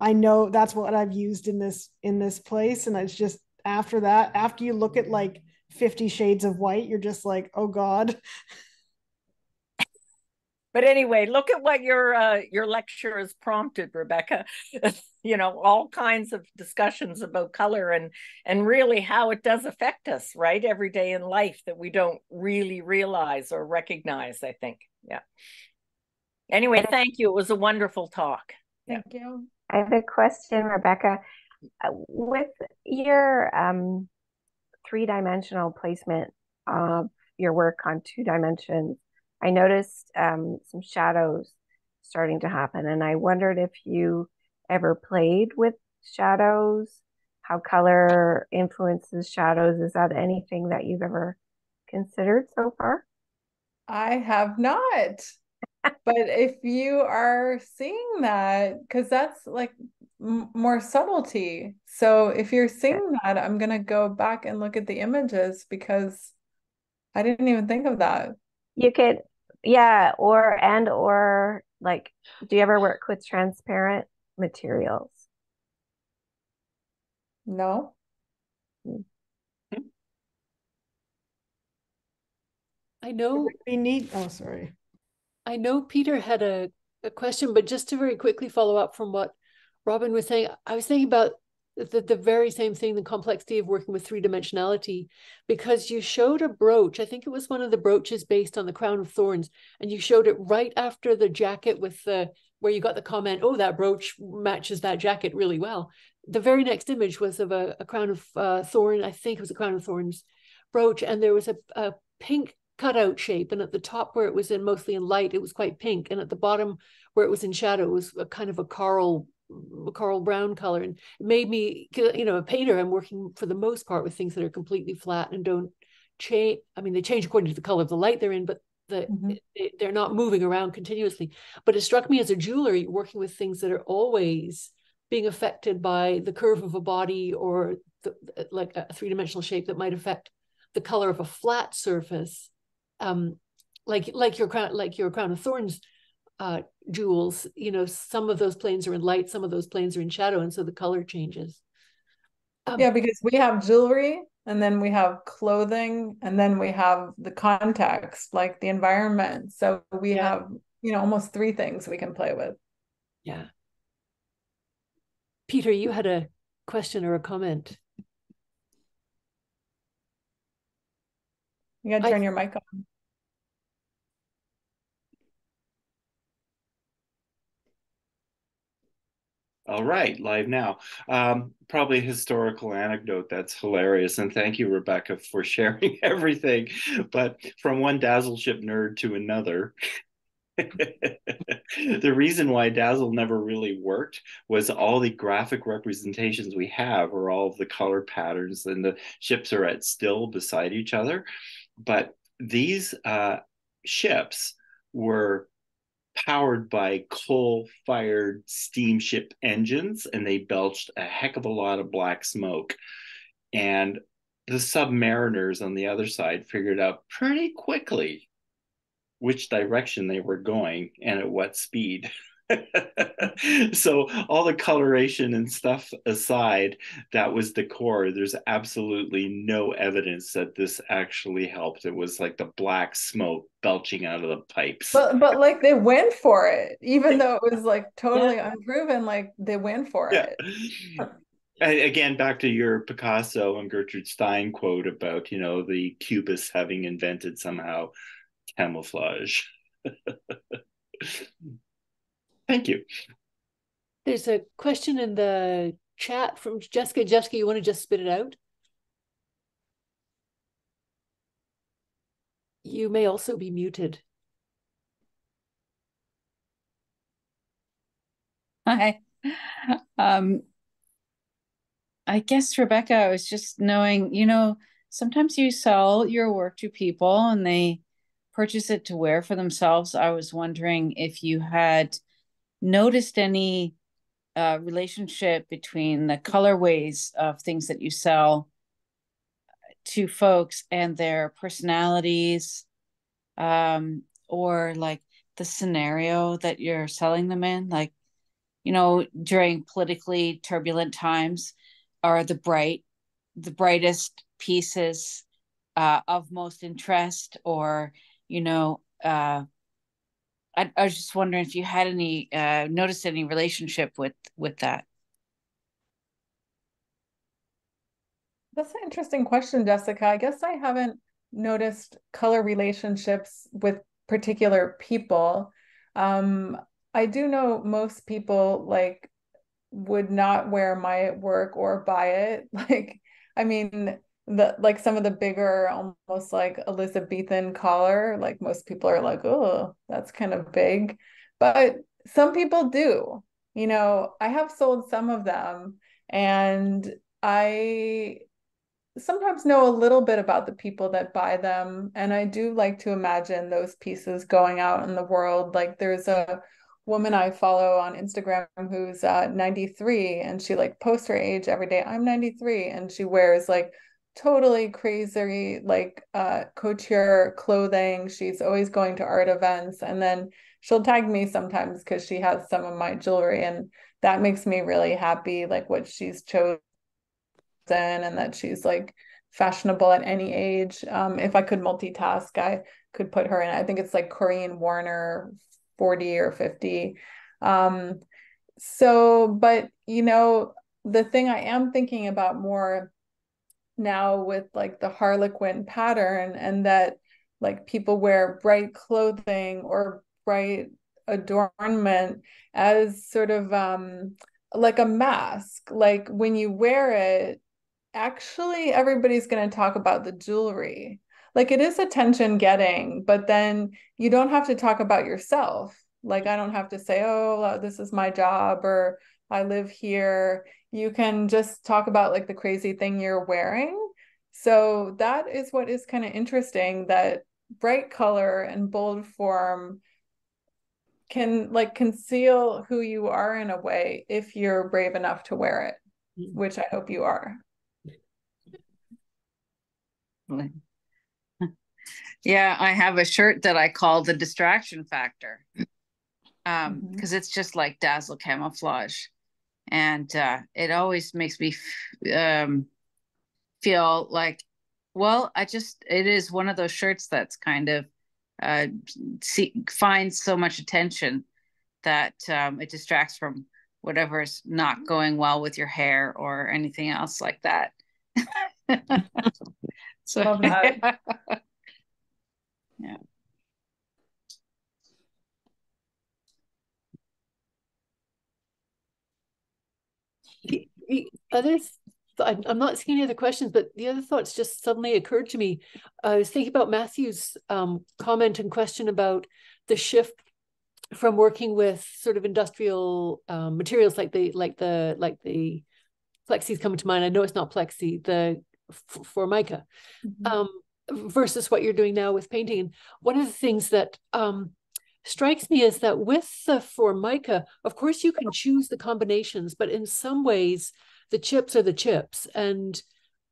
I know that's what I've used in this in this place. And it's just after that, after you look at like 50 shades of white, you're just like, oh God. [LAUGHS] But anyway, look at what your uh, your lecture has prompted, Rebecca. [LAUGHS] you know, all kinds of discussions about color and and really how it does affect us, right, every day in life that we don't really realize or recognize. I think, yeah. Anyway, thank you. It was a wonderful talk. Thank yeah. you. I have a question, Rebecca. Uh, with your um, three dimensional placement of your work on two dimensions I noticed um, some shadows starting to happen, and I wondered if you ever played with shadows, how color influences shadows. Is that anything that you've ever considered so far? I have not. [LAUGHS] but if you are seeing that, because that's like m- more subtlety. So if you're seeing that, I'm going to go back and look at the images because I didn't even think of that you could yeah or and or like do you ever work with transparent materials? No. Hmm. I know we need oh sorry. I know peter had a, a question but just to very quickly follow up from what robin was saying i was thinking about the, the very same thing, the complexity of working with three dimensionality, because you showed a brooch. I think it was one of the brooches based on the crown of thorns, and you showed it right after the jacket with the where you got the comment, "Oh, that brooch matches that jacket really well." The very next image was of a, a crown of uh, thorn. I think it was a crown of thorns brooch, and there was a, a pink cutout shape, and at the top where it was in mostly in light, it was quite pink, and at the bottom where it was in shadow, was a kind of a coral coral brown color and it made me you know a painter i'm working for the most part with things that are completely flat and don't change i mean they change according to the color of the light they're in but the, mm-hmm. they're not moving around continuously but it struck me as a jeweler you're working with things that are always being affected by the curve of a body or the, like a three-dimensional shape that might affect the color of a flat surface um like like your crown like your crown of thorns uh, jewels, you know, some of those planes are in light, some of those planes are in shadow, and so the color changes. Um, yeah, because we have jewelry, and then we have clothing, and then we have the context, like the environment. So we yeah. have, you know, almost three things we can play with. Yeah. Peter, you had a question or a comment. You got to turn I, your mic on. All right, live now. Um, probably a historical anecdote that's hilarious. And thank you, Rebecca, for [LAUGHS] sharing everything. But from one Dazzle ship nerd to another, [LAUGHS] the reason why Dazzle never really worked was all the graphic representations we have are all of the color patterns, and the ships are at still beside each other. But these uh, ships were powered by coal fired steamship engines and they belched a heck of a lot of black smoke. And the submariners on the other side figured out pretty quickly which direction they were going and at what speed. [LAUGHS] [LAUGHS] so all the coloration and stuff aside, that was the core. There's absolutely no evidence that this actually helped. It was like the black smoke belching out of the pipes. But but like they went for it, even [LAUGHS] though it was like totally yeah. unproven. Like they went for yeah. it. again back to your picasso and gertrude stein quote about you know the cubists having invented somehow camouflage [LAUGHS] Thank you. There's a question in the chat from Jessica. Jessica, you want to just spit it out? You may also be muted. Hi. Um, I guess, Rebecca, I was just knowing, you know, sometimes you sell your work to people and they purchase it to wear for themselves. I was wondering if you had noticed any uh, relationship between the colorways of things that you sell to folks and their personalities um, or like the scenario that you're selling them in? Like you know during politically turbulent times are the bright the brightest pieces uh, of most interest? Or you know uh, I, I was just wondering if you had any uh, noticed any relationship with with that. That's an interesting question, Jessica. I guess I haven't noticed color relationships with particular people. Um, I do know most people like would not wear my work or buy it. [LAUGHS] Like, I mean, the like some of the bigger almost like elizabethan collar like most people are like oh that's kind of big. But some people do you know? I have sold some of them and i sometimes know a little bit about the people that buy them and i do like to imagine those pieces going out in the world. Like there's a woman i follow on instagram who's uh, 93 and she like posts her age every day i'm 93 and she wears like totally crazy like uh couture clothing. She's always going to art events and then she'll tag me sometimes because she has some of my jewelry and that makes me really happy like what she's chosen and that she's like fashionable at any age. Um if i could multitask i could put her in i think it's like Corinne Warner 40 or 50 um so but you know the thing i am thinking about more now with like the harlequin pattern and that like people wear bright clothing or bright adornment as sort of um like a mask. Like when you wear it actually everybody's going to talk about the jewelry. Like it is attention getting but then you don't have to talk about yourself. Like i don't have to say oh this is my job or i live here you can just talk about like the crazy thing you're wearing. So that is what is kind of interesting that bright color and bold form can like conceal who you are in a way if you're brave enough to wear it, which I hope you are. Yeah, I have a shirt that I call the distraction factor. Um, because mm-hmm. it's just like dazzle camouflage and uh, it always makes me um, feel like well i just it is one of those shirts that's kind of uh, see, finds so much attention that um, it distracts from whatever's not going well with your hair or anything else like that. [LAUGHS] [LAUGHS] So [LAUGHS] yeah others I'm not seeing any other questions, but the other thoughts just suddenly occurred to me. I was thinking about Matthew's um, comment and question about the shift from working with sort of industrial um, materials like the like the like the plexi's coming to mind. I know it's not plexi, the formica, mm-hmm. um, versus what you're doing now with painting. And one of the things that um, strikes me is that with the Formica, of course, you can choose the combinations, but in some ways, the chips are the chips. And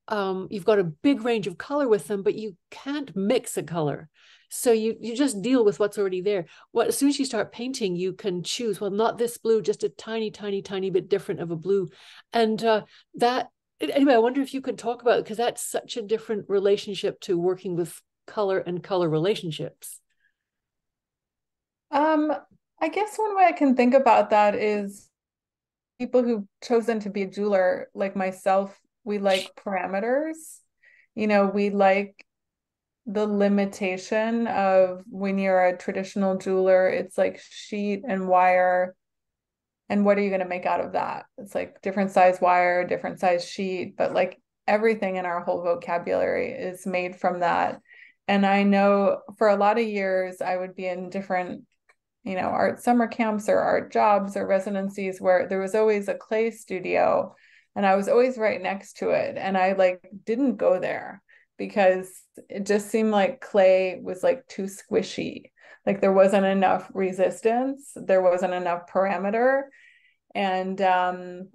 um, you've got a big range of color with them, but you can't mix a color. so you you just deal with what's already there what as soon as you start painting you can choose well not this blue just a tiny tiny tiny bit different of a blue and uh, that anyway i wonder if you could talk about because that's such a different relationship to working with color and color relationships um i guess one way i can think about that is people who've chosen to be a jeweler like myself we like parameters. You know we like the limitation of when you're a traditional jeweler it's like sheet and wire. And what are you going to make out of that? It's like different size wire different size sheet but like everything in our whole vocabulary is made from that. And i know for a lot of years i would be in different you know art summer camps or art jobs or residencies where there was always a clay studio and i was always right next to it and i like didn't go there because it just seemed like clay was like too squishy. Like there wasn't enough resistance, there wasn't enough parameter. And um,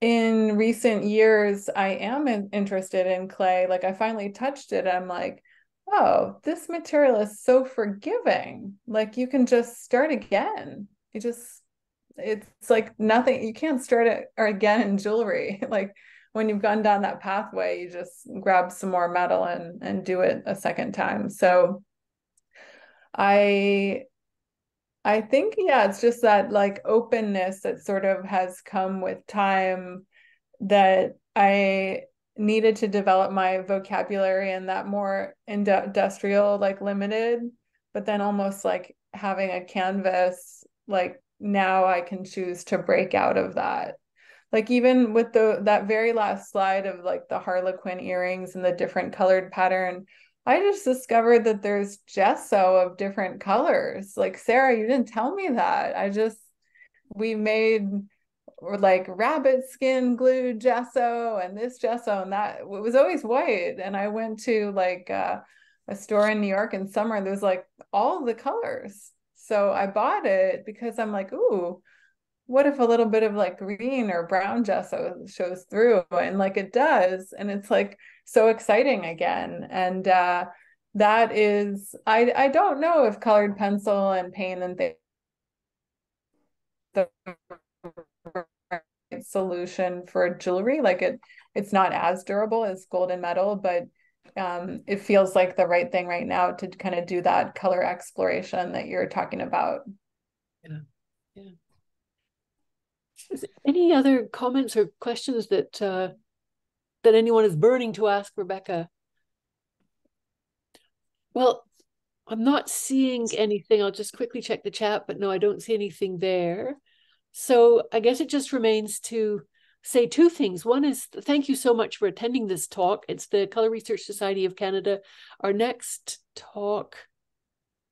in recent years, I am interested in clay. Like I finally touched it. I'm like, oh, this material is so forgiving. Like you can just start again. You just, it's like nothing, you can't start it or again in jewelry. [LAUGHS] like when you've gone down that pathway, you just grab some more metal and and do it a second time. So I I think yeah, it's just that like openness that sort of has come with time that I needed to develop my vocabulary and that more industrial like limited but then almost like having a canvas like now I can choose to break out of that. Like even with the that very last slide of like the harlequin earrings and the different colored pattern i just discovered that there's gesso of different colors. Like sarah you didn't tell me that. I just we made or like rabbit skin glue gesso and this gesso and that it was always white. And i went to like uh, a store in new york in summer and there was like all the colors. So i bought it because i'm like ooh what if a little bit of like green or brown gesso shows through? And like it does. And it's like so exciting again. And uh that is i i don't know if colored pencil and paint and things solution for jewelry like it it's not as durable as gold and metal but um it feels like the right thing right now to kind of do that color exploration that you're talking about yeah yeah any other comments or questions that uh, that anyone is burning to ask Rebecca? Well, I'm not seeing anything. I'll just quickly check the chat, but no, I don't see anything there. So I guess it just remains to say two things. One is thank you so much for attending this talk. It's the Color Research Society of Canada. Our next talk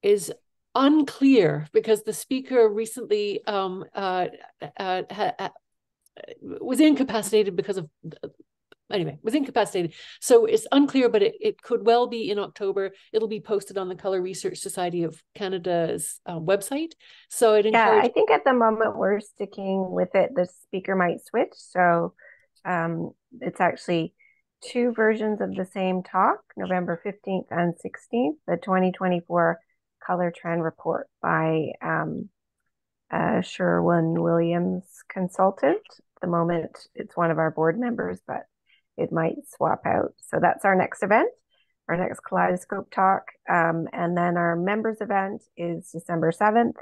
is unclear because the speaker recently um, uh, uh, uh, was incapacitated because of anyway was incapacitated. So it's unclear but it, it could well be in october. It'll be posted on the color research society of canada's uh, website. So it yeah i think at the moment we're sticking with it. The speaker might switch. So um, it's actually two versions of the same talk november 15th and 16th the 2024 color trend report by um, uh, Sherwin Williams consultant. At the moment, it's one of our board members, but it might swap out. So that's our next event, our next Kaleidoscope talk. Um, and then our members event is December 7th,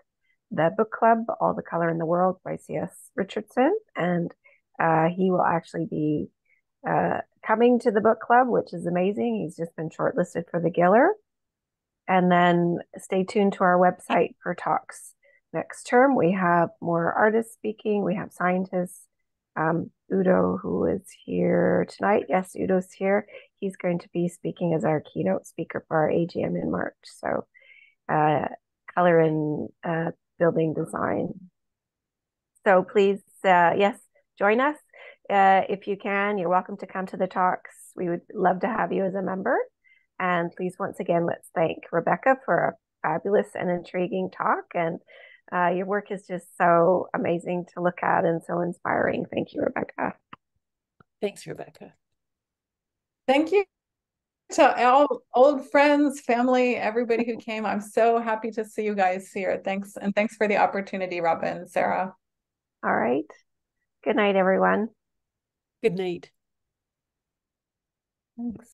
the book club, All the Color in the World by C.S. Richardson. And uh, he will actually be uh, coming to the book club, which is amazing. He's just been shortlisted for the Giller. And then stay tuned to our website for talks next term. We have more artists speaking, we have scientists. Um, Udo, who is here tonight. Yes, Udo's here. He's going to be speaking as our keynote speaker for our AGM in March. So, uh, color and uh, building design. So, please, uh, yes, join us. Uh, if you can, you're welcome to come to the talks. We would love to have you as a member. And please, once again, let's thank Rebecca for a fabulous and intriguing talk. And uh, your work is just so amazing to look at and so inspiring. Thank you, Rebecca. Thanks, Rebecca. Thank you. to all old friends, family, everybody who came. I'm so happy to see you guys here. Thanks. And thanks for the opportunity, Robin, Sarah. All right. Good night, everyone. Good night. Thanks.